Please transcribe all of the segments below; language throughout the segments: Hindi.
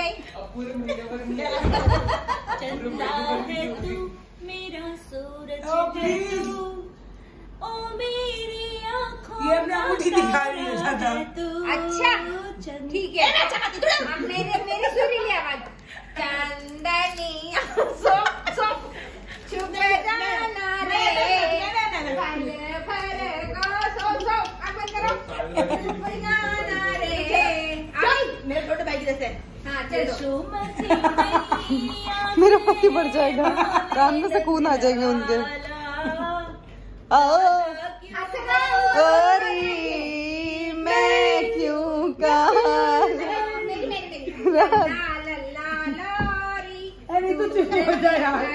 गई है तू मेरा सूरज ओ, है please. तू ओ मेरी आँखों ये अपना अंगूठी दिखा रही है तारा ज़्यादा। है अच्छा चंद- ठीक है अब मेरे मेरी सुरीली आवाज़ चंदनी सो सो चुप जाना रे पल भर को सो सो अब करो चुप जाना रे अब मेरे छोटे भाई की जैसे हाँ चलो यशोमती मैया मेरा पति बढ़ जाएगा। राम में सुकून आ जाएँगे उनके। मैं क्यों कहा? अरे तू चुप हो जा यार।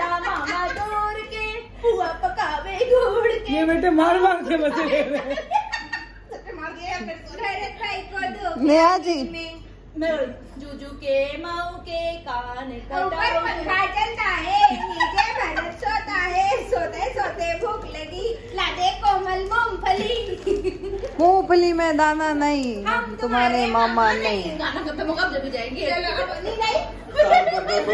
मामा के पुआ पकावे गुड़ के ये बेटे मार मार के बचे रहे नेहा जी मैं जूजू के माऊ के कान ऊपर पंखा चलता है नीचे भरत सोता है सोते सोते भूख लगी लादे कोमल मूंगफली। मूंगफली में दाना नहीं हम तुम्हारे मामा नहीं। गाना कब तक होगा जब जाएँगे चलो अब नहीं गई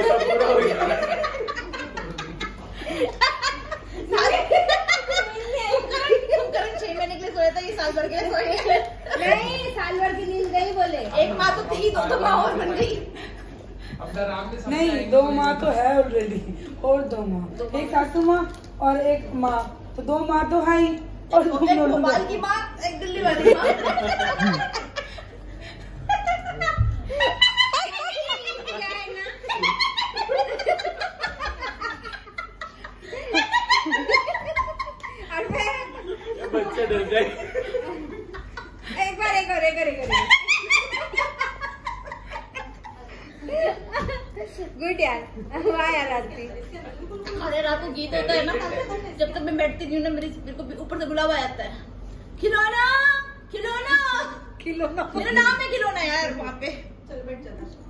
तुम करण छह महीने के लिए सोया था ये साल भर के लिए नहीं साल भर की नींद गई बोले। एक माँ तो थी दो तो माँ और बन गई। अब आराम से समझ नहीं दो माँ तो है ऑलरेडी और दो माँ। एक सासू माँ और एक माँ। तो दो माँ तो है ही और दो एक भोपाल की माँ एक दिल्ली वाली माँ। फिर डर जाए एक बार एक और एक और एक और गुड यार। वाह यार आरती। अरे रात को गीत होता है ना जब तक मैं बैठती नहीं हूँ ना मेरी मेरे को ऊपर से बुलावा आता है। खिलौना खिलौना। खिलौना। मेरा नाम है खिलौना यार वहाँ पे। चल बैठ जाता